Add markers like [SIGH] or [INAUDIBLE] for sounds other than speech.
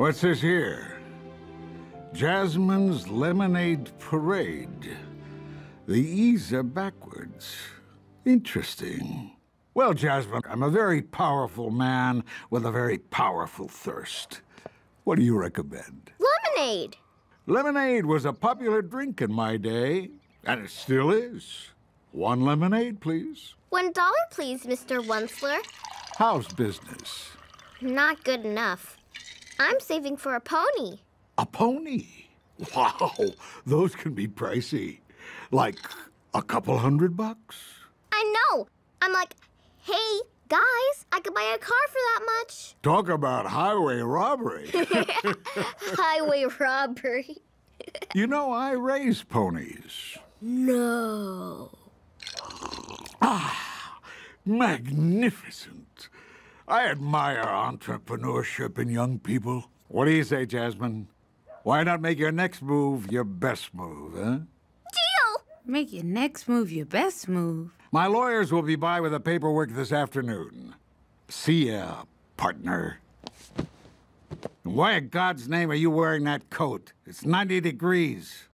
What's this here? Jasmine's Lemonade Parade. The E's are backwards. Interesting. Well, Jasmine, I'm a very powerful man with a very powerful thirst. What do you recommend? Lemonade. Lemonade was a popular drink in my day, and it still is. One lemonade, please. One dollar, please, Mr. Wuncler. How's business? Not good enough. I'm saving for a pony. A pony? Wow, those can be pricey. Like a couple hundred bucks? I know. I'm like, hey, guys, I could buy a car for that much. Talk about highway robbery. [LAUGHS] [LAUGHS] Highway robbery. you know, I raise ponies. No. Ah, magnificent. I admire entrepreneurship in young people. What do you say, Jasmine? Why not make your next move your best move, huh? Deal! Make your next move your best move. My lawyers will be by with the paperwork this afternoon. See ya, partner. Why in God's name are you wearing that coat? It's 90 degrees.